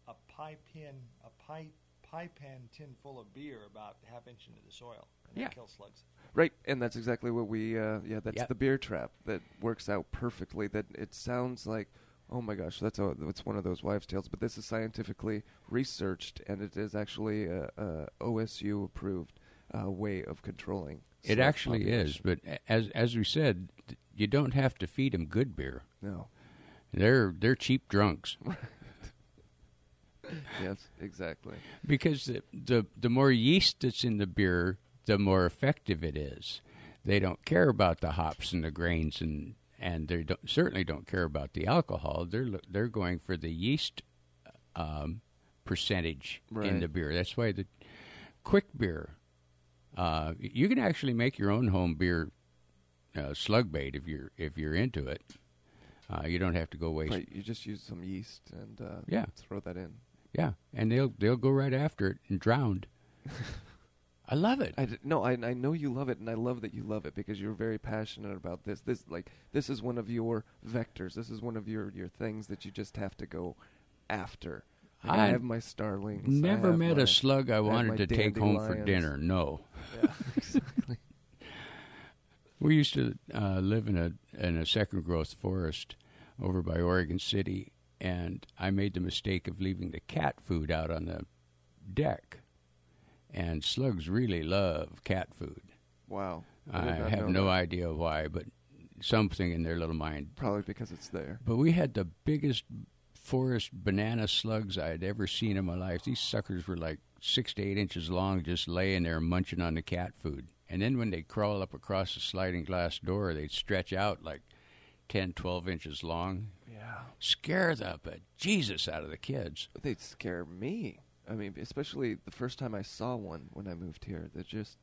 a pie pin, a pie pie pan tin full of beer about half inch into the soil, and Yeah. that kills slugs. Right, and that's exactly what we. Uh, yeah, that's Yep. the beer trap that works out perfectly. That it sounds like, oh my gosh, that's a, it's one of those wives' tales. But this is scientifically researched, and it is actually a, a OSU approved uh, way of controlling. It slug actually is, but as as we said, you don't have to feed them good beer. No. They're they're cheap drunks yes, exactly. because the, the the more yeast that's in the beer, the more effective it is. They don't care about the hops and the grains and and they don't, certainly don't care about the alcohol. They're they're going for the yeast um, percentage in the beer. That's why the quick beer. Uh, you can actually make your own home beer uh, slug bait if you're if you're into it. Uh, you don't have to go waste. Right, you just use some yeast and uh, Yeah. throw that in. Yeah, and they'll they'll go right after it and drowned. I love it. I d- no, I, I know you love it, and I love that you love it because you're very passionate about this. This like this is one of your vectors. This is one of your, your things that you just have to go after. Like, I, I have my starlings. Never met my- a slug I have wanted to take home for dinner. No. Yeah, exactly. We used to uh, live in a in a second growth forest over by Oregon City, and I made the mistake of leaving the cat food out on the deck. And slugs really love cat food. Wow. I, not have no that. idea why, but something in their little mind. Probably because it's there. But we had the biggest forest banana slugs I had ever seen in my life. These suckers were like six to eight inches long, just laying there munching on the cat food. And then when they crawl up across the sliding glass door, they'd stretch out like 10, 12 inches long. Yeah. Scare the Jesus out of the kids. They'd scare me. I mean, especially the first time I saw one when I moved here. They're just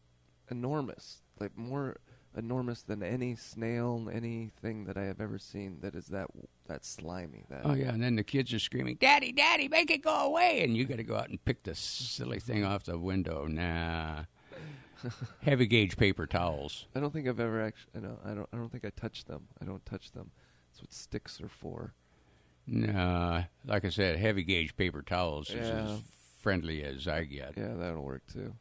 enormous, like more enormous than any snail, anything that I have ever seen that is that that slimy. That Oh, yeah. And then the kids are screaming, Daddy, Daddy, make it go away. And you got to go out and pick the silly thing off the window. Nah. Heavy gauge paper towels. I don't think I've ever actually. No, I don't. I don't think I touch them. I don't touch them. That's what sticks are for. Nah, like I said, heavy gauge paper towels is Yeah. as friendly as I get. Yeah, that'll work too.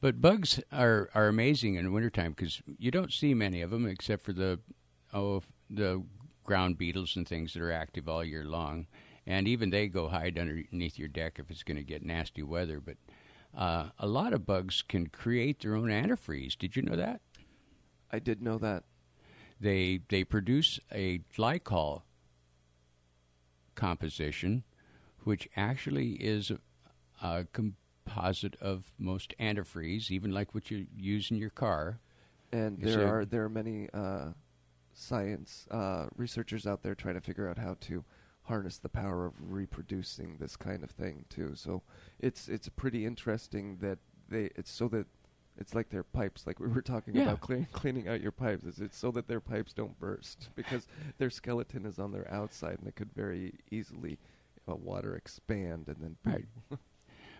But bugs are are amazing in wintertime because you don't see many of them except for the oh the ground beetles and things that are active all year long, and even they go hide underneath your deck if it's going to get nasty weather. But uh, a lot of bugs can create their own antifreeze. Did you know that? I did know that. They they produce a glycol composition, which actually is a, a composite of most antifreeze, even like what you use in your car. And there are there are many uh, science uh, researchers out there trying to figure out how to harness the power of reproducing this kind of thing too. So it's it's pretty interesting that they it's so that it's like their pipes, like we were talking Yeah. about clean, cleaning out your pipes. It's, it's so that their pipes don't burst because their skeleton is on their outside and it could very easily uh, water expand and then Right.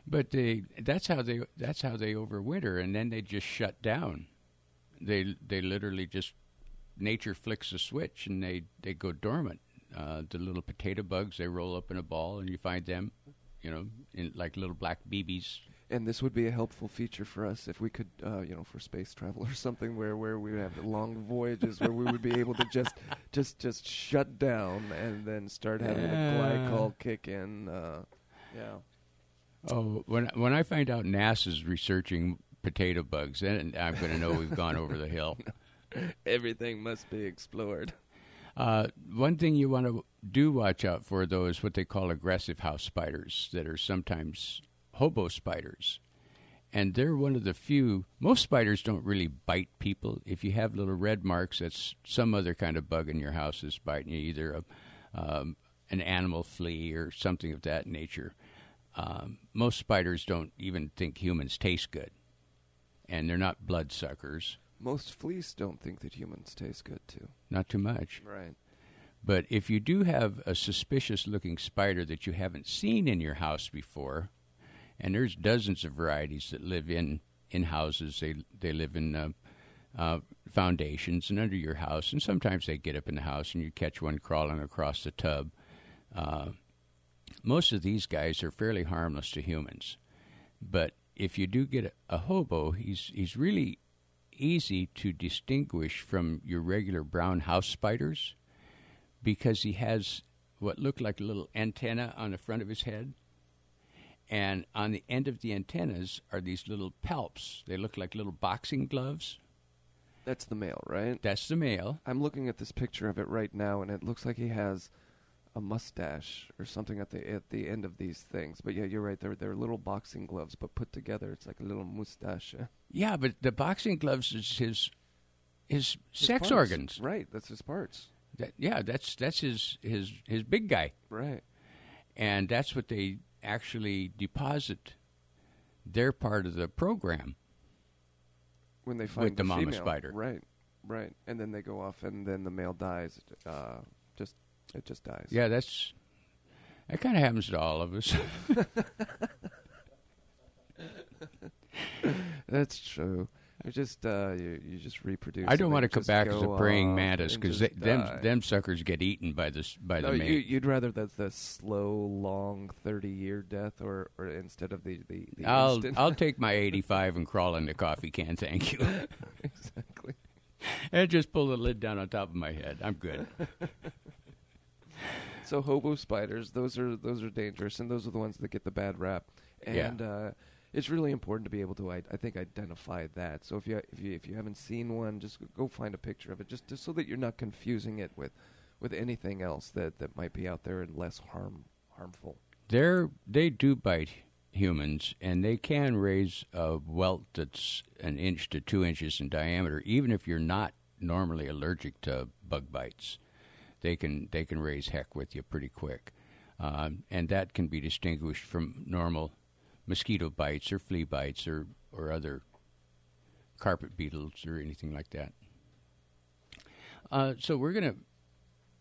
But they that's how they that's how they overwinter, and then they just shut down. They they literally just nature flicks a switch and they they go dormant. Uh, the little potato bugs they roll up in a ball and you find them, you know, in like little black BBs. And this would be a helpful feature for us if we could, uh, you know, for space travel or something where, where we would have long voyages where we would be able to just just just shut down and then start having the Yeah. glycol kick in. Uh, yeah. Oh, when when I find out NASA's researching potato bugs, then I'm going to know we've gone over the hill. Everything must be explored. Uh, one thing you want to do watch out for, though, is what they call aggressive house spiders that are sometimes hobo spiders. and they're one of the few. Most spiders don't really bite people. If you have little red marks, that's some other kind of bug in your house is biting you, either a, um, an animal flea or something of that nature. Um, most spiders don't even think humans taste good, and they're not bloodsuckers. Most fleas don't think that humans taste good too. Not too much. Right. But if you do have a suspicious looking spider that you haven't seen in your house before, and there's dozens of varieties that live in, in houses, they, they live in uh, uh, foundations and under your house, and sometimes they get up in the house and you catch one crawling across the tub. Uh, most of these guys are fairly harmless to humans. But if you do get a, a hobo, he's, he's really easy to distinguish from your regular brown house spiders because he has what look like a little antenna on the front of his head. And on the end of the antennas are these little palps. They look like little boxing gloves. That's the male, right? That's the male. I'm looking at this picture of it right now, and it looks like he has a mustache or something at the at the end of these things. But yeah, you're right. They're they're little boxing gloves, but put together, it's like a little mustache. Yeah, but the boxing gloves is his his, His sex parts. organs. Right. That's his parts. That, yeah, that's that's his his his big guy. Right. And that's what they actually deposit their part of the program. When they find with the, mama female. spider. Right. Right. And then they go off, and then the male dies. Uh, just it just dies. Yeah, that's that kind of happens to all of us. That's true. You just uh, you, you just reproduce. I don't want to come back as a praying mantis because them them suckers get eaten by the s- by no, the you, you'd rather the the slow, long, thirty year death, or, or instead of the the, the I'll instant. I'll take my 85 and crawl in the coffee can. Thank you. exactly. and just pull the lid down on top of my head. I'm good. So hobo spiders, those are those are dangerous, and those are the ones that get the bad rap. Yeah. And uh, it's really important to be able to, I, I think, identify that. So if you if you if you haven't seen one, just go find a picture of it, just, just so that you're not confusing it with with anything else that, that might be out there and less harm harmful. They're they do bite humans, and they can raise a welt that's an inch to two inches in diameter, even if you're not normally allergic to bug bites. They can they can raise heck with you pretty quick, um, and that can be distinguished from normal mosquito bites or flea bites or or other carpet beetles or anything like that. Uh, so we're gonna,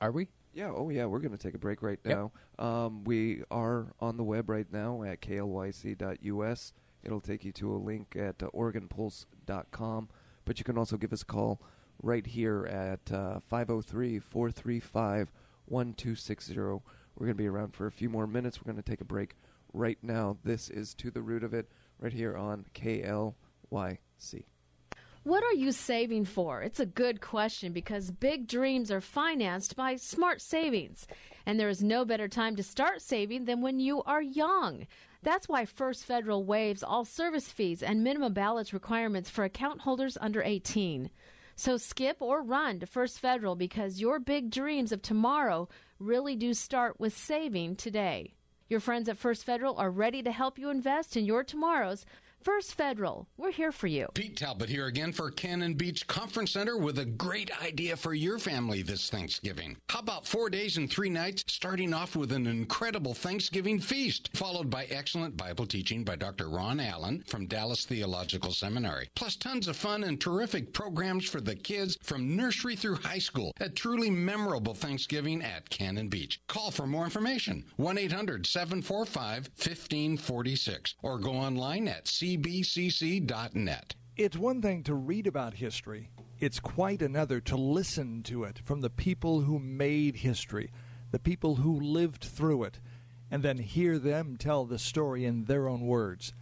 are we? Yeah, oh yeah, we're going to take a break right Yep. now. Um, we are on the web right now at klyc.us. It'll take you to a link at uh, OregonPulse.com, but you can also give us a call right here at uh, 503-435-1260. We're going to be around for a few more minutes. We're going to take a break right now. This is To the Root of It right here on KLYC. What are you saving for? It's a good question because big dreams are financed by smart savings. And there is no better time to start saving than when you are young. That's why First Federal waives all service fees and minimum balance requirements for account holders under 18. So skip or run to First Federal because your big dreams of tomorrow really do start with saving today. Your friends at First Federal are ready to help you invest in your tomorrows. First Federal, we're here for you. Pete Talbot here again for Cannon Beach Conference Center with a great idea for your family this Thanksgiving. How about four days and three nights, starting off with an incredible Thanksgiving feast, followed by excellent Bible teaching by Dr. Ron Allen from Dallas Theological Seminary, plus tons of fun and terrific programs for the kids from nursery through high school. A truly memorable Thanksgiving at Cannon Beach. Call for more information 1 800 745 1546 or go online at cbcc.net. It's one thing to read about history, it's quite another to listen to it from the people who made history, the people who lived through it, and then hear them tell the story in their own words.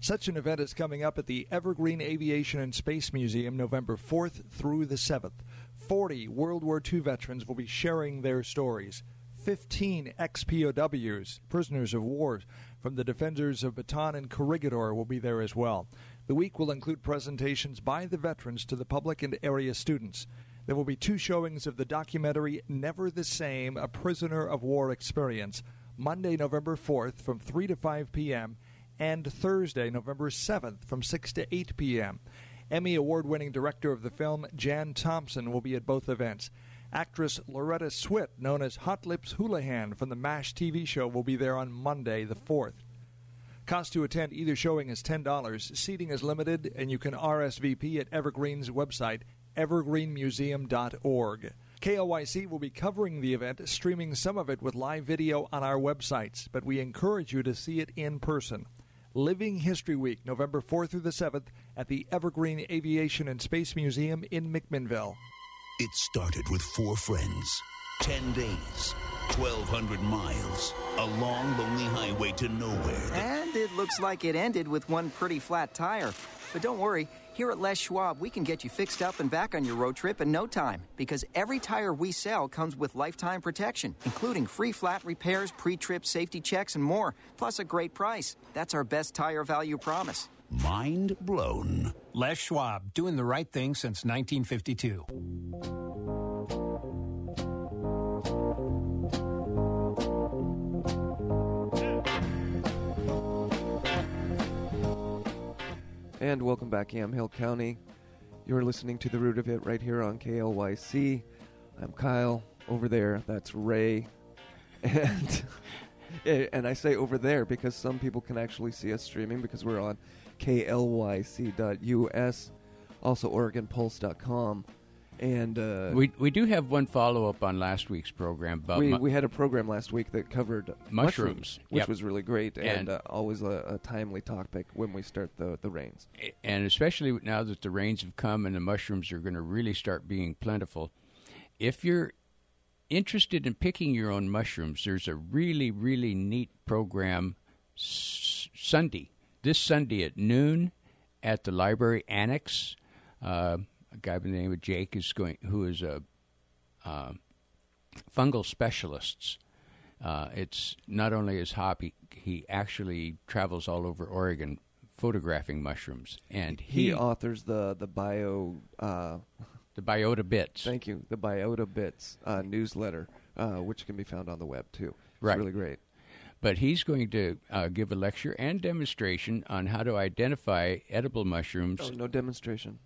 Such an event is coming up at the Evergreen Aviation and Space Museum November 4th through the 7th. 40 World War II veterans will be sharing their stories. 15 ex-POWs, prisoners of war, from the defenders of Bataan and Corregidor will be there as well. The week will include presentations by the veterans to the public and area students. There will be two showings of the documentary Never the Same, A Prisoner of War Experience, Monday, November 4th from 3 to 5 p.m., and Thursday, November 7th from 6 to 8 p.m. Emmy award winning director of the film, Jan Thompson, will be at both events. Actress Loretta Swit, known as Hot Lips Houlihan from the MASH TV show, will be there on Monday, the 4th. Cost to attend either showing is $10. Seating is limited, and you can RSVP at Evergreen's website, evergreenmuseum.org. KLYC will be covering the event, streaming some of it with live video on our websites, but we encourage you to see it in person. Living History Week, November 4th through the 7th, at the Evergreen Aviation and Space Museum in McMinnville. It started with four friends, 10 days, 1,200 miles, a long, lonely highway to nowhere. And it looks like it ended with one pretty flat tire. But don't worry, here at Les Schwab, we can get you fixed up and back on your road trip in no time because every tire we sell comes with lifetime protection, including free flat repairs, pre trip safety checks, and more, plus a great price. That's our best tire value promise. Mind blown. Les Schwab, doing the right thing since 1952. And welcome back, Yamhill County. You're listening to the root of it right here on KLYC. I'm Kyle. Over there, that's Ray. And and I say over there because some people can actually see us streaming because we're on KLYC.us, also OregonPulse.com. And uh, We we do have one follow up on last week's program But we, mu- we had a program last week that covered Mushrooms. which Yep. was really great and, And- uh, always a, a timely topic when we start the, the rains. and especially now that the rains have come and the mushrooms are going to really start being plentiful. If you're interested in picking your own mushrooms, there's a really, really neat program s- Sunday, this Sunday at noon at the library annex. Uh, a guy by the name of Jake is going, who is a uh, fungal specialist. Uh, it's not only his hobby, he actually travels all over Oregon photographing mushrooms, and He, he, authors the the bio uh, the biota bits. Thank you. The Biota Bits uh, newsletter, uh, which can be found on the web too. It's Right. really great. But he's going to uh, give a lecture and demonstration on how to identify edible mushrooms Oh, no demonstration.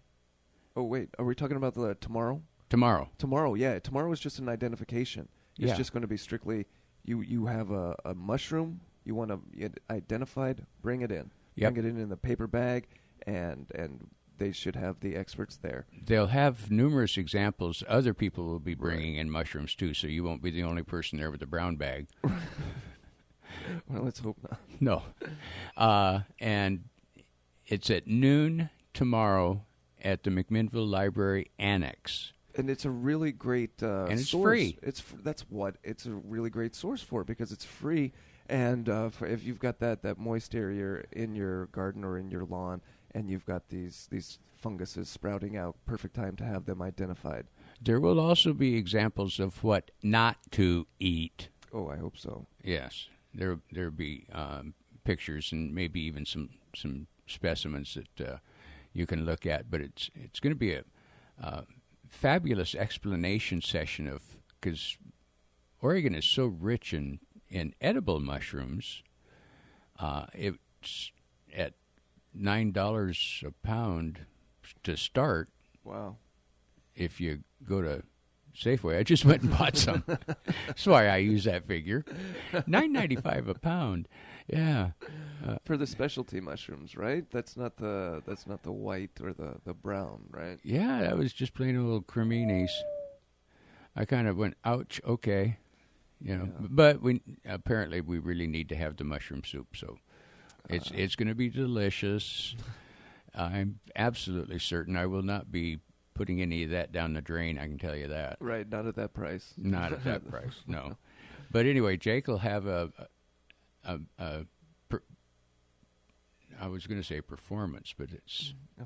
Oh wait, are we talking about the tomorrow? tomorrow. Tomorrow, yeah. Tomorrow is just an identification. It's Yeah. just going to be strictly you. You have a, a mushroom. You want to get identified. Bring it in. Yep. Bring it in in the paper bag, and and they should have the experts there. They'll have numerous examples. Other people will be bringing in mushrooms too, so you won't be the only person there with a brown bag. Well, let's hope not. No. Uh, and it's at noon tomorrow at the McMinnville Library Annex. and it's a really great uh, And it's source. free. It's f- that's what it's a really great source for because it's free. And uh, for if you've got that, that moist area in your garden or in your lawn, and you've got these these funguses sprouting out, perfect time to have them identified. There will also be examples of what not to eat. Oh, I hope so. Yes, there there'll be um, pictures and maybe even some some specimens that uh, you can look at. But it's it's going to be a uh, fabulous explanation session of because Oregon is so rich in in edible mushrooms. Uh, it's at nine dollars a pound to start. Wow. If you go to Safeway, I just went and bought some. That's why I use that figure. Nine ninety five a pound. Yeah. Uh, For the specialty mushrooms, right? That's not the that's not the white or the, the brown, right? yeah, that was just plain old creminis. I kind of went, ouch, okay. You know, but we apparently we really need to have the mushroom soup, so it's it's going to be delicious. I'm absolutely certain I will not be putting any of that down the drain. I can tell you that. Right, not at that price. Not at that price, no. But anyway, Jake will have a, a, a, per, I was going to say performance, but it's.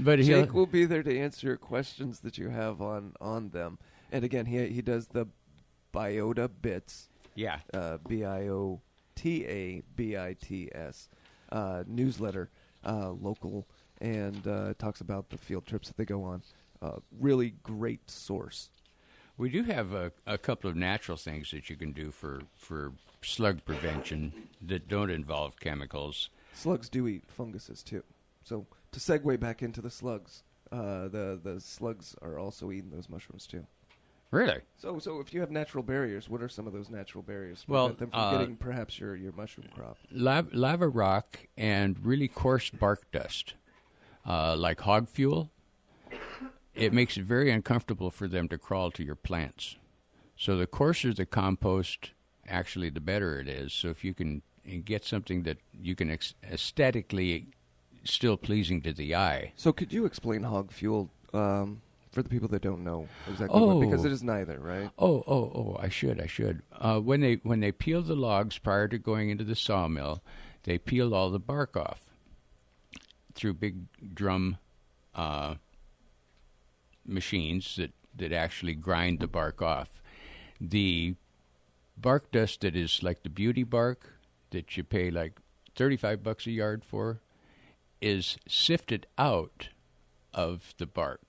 But Jake will be there to answer your questions that you have on on them. And again, he he does the Biota Bits. Yeah. Uh, B I O T A B I T S uh, newsletter, uh, local, and uh, talks about the field trips that they go on. Uh, really great source. We do have a, a couple of natural things that you can do for, for slug prevention that don't involve chemicals. Slugs do eat funguses too. So to segue back into the slugs, uh, the the slugs are also eating those mushrooms too. Really? So so if you have natural barriers, what are some of those natural barriers to Well, prevent them from uh, getting perhaps your, your mushroom crop? Lav- lava rock and really coarse bark dust, uh, like hog fuel, it makes it very uncomfortable for them to crawl to your plants. So the coarser the compost, actually, the better it is. So if you can get something that you can ex- aesthetically still pleasing to the eye. So could you explain hog fuel um, for the people that don't know exactly what, because Oh. it is neither, right? Oh, oh, oh! I should, I should. Uh, when they when they peel the logs prior to going into the sawmill, they peel all the bark off through big drum uh, machines that that actually grind the bark off. The bark dust that is like the beauty bark that you pay like thirty five bucks a yard for is sifted out of the bark.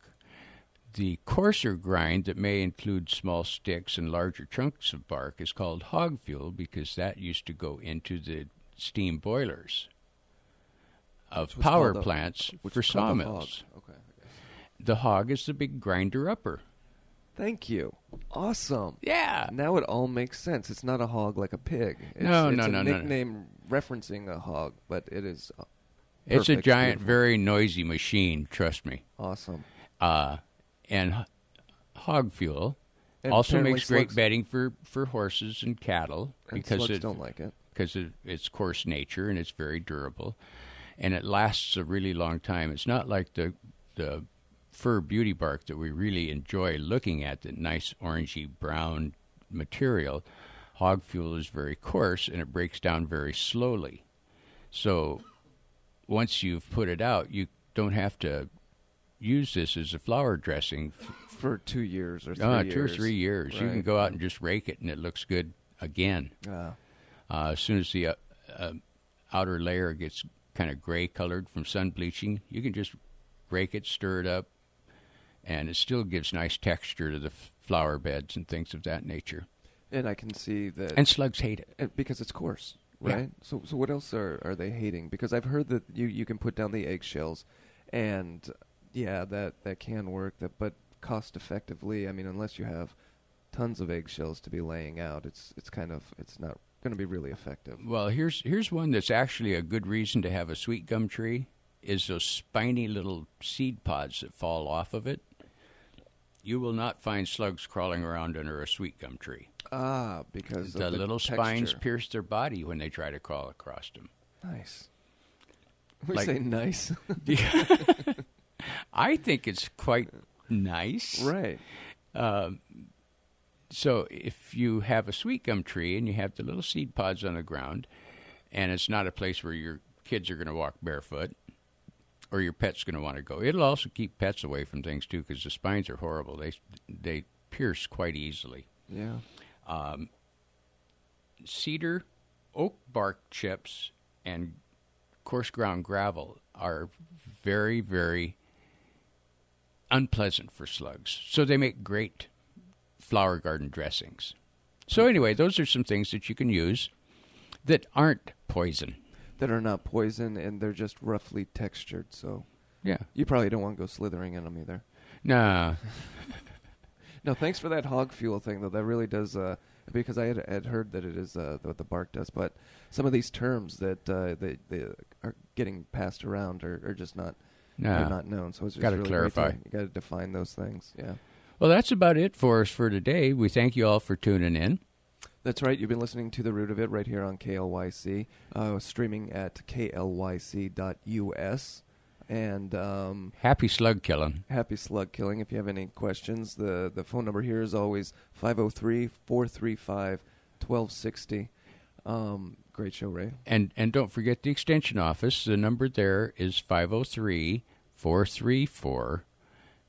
The coarser grind that may include small sticks and larger chunks of bark is called hog fuel because that used to go into the steam boilers of power a- plants which for called a hog. sawmills. Okay. The hog is the big grinder upper. Thank you. Awesome. Yeah. Now it all makes sense. It's not a hog like a pig. It's, No, it's no, a no, nickname referencing a hog, but it is. uh, It's a giant, beautiful. very noisy machine. Trust me. Awesome. Uh, and hog fuel And also makes great bedding for, for horses and cattle And because it, don't like it. because of its coarse nature and it's very durable, and it lasts a really long time. It's not like the the fur beauty bark that we really enjoy looking at, the nice orangey brown material. Hog fuel is very coarse and it breaks down very slowly. So once you've put it out, you don't have to use this as a flower dressing for two years or three uh, two or three years. You can go out and just rake it, and it looks good again. Ah. Uh, as soon as the uh, uh, outer layer gets kind of gray colored from sun bleaching, you can just rake it, stir it up, and it still gives nice texture to the f- flower beds and things of that nature. And I can see that. And slugs hate it. Because it's coarse, Yeah. right? So, so what else are, are they hating? Because I've heard that you, you can put down the eggshells, and yeah, that, that can work. That, but cost effectively, I mean, unless you have tons of eggshells to be laying out, it's it's kind of it's not going to be really effective. Well, here's here's one that's actually a good reason to have a sweet gum tree is those spiny little seed pods that fall off of it. You will not find slugs crawling around under a sweet gum tree. Ah, because the, the little spines pierce their body when they try to crawl across them. Nice. We Like- say nice. I think it's quite nice. Right. Um, so if you have a sweet gum tree and you have the little seed pods on the ground, and it's not a place where your kids are going to walk barefoot or your pet's going to want to go, it'll also keep pets away from things too because the spines are horrible. They they pierce quite easily. Yeah. Um, cedar, oak bark chips, and coarse ground gravel are very, very unpleasant for slugs. So they make great flower garden dressings. So anyway, those are some things that you can use that aren't poison. that are not poison and they're just roughly textured. So Yeah. you probably don't want to go slithering in them either. Nah. No, thanks for that hog fuel thing though. That really does uh, because I had, had heard that it is uh, what the bark does, but some of these terms that uh, they, they are getting passed around are, are just not are not known. So it's just Gotta really great to- clarify. you got to define those things. Yeah. Well, that's about it for us for today. We thank you all for tuning in. That's right. You've been listening to The Root of It right here on KLYC, uh, streaming at klYC.us. And um, Happy slug killing. happy slug killing. If you have any questions, the, the phone number here is always 503 435 1260. Um, great show, Ray. And and don't forget the extension office. The number there is 503 434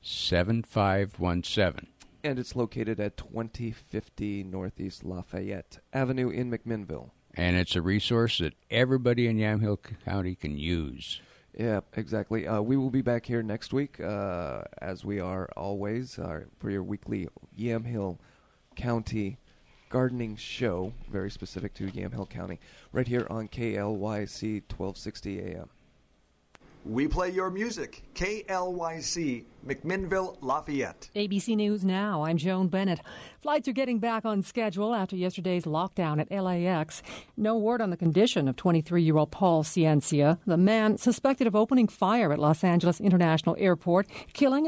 7517. And it's located at 2050 Northeast Lafayette Avenue in McMinnville. And it's a resource that everybody in Yamhill County can use. Yeah, exactly. Uh, we will be back here next week, uh, as we are always, uh, for your weekly Yamhill County gardening show, very specific to Yamhill County, right here on KLYC 1260 AM. We play your music. KLYC, McMinnville, Lafayette. ABC News Now, I'm Joan Bennett. Flights are getting back on schedule after yesterday's lockdown at LAX. No word on the condition of 23 year old Paul Ciancia, the man suspected of opening fire at Los Angeles International Airport, killing